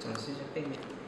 展示一下背面。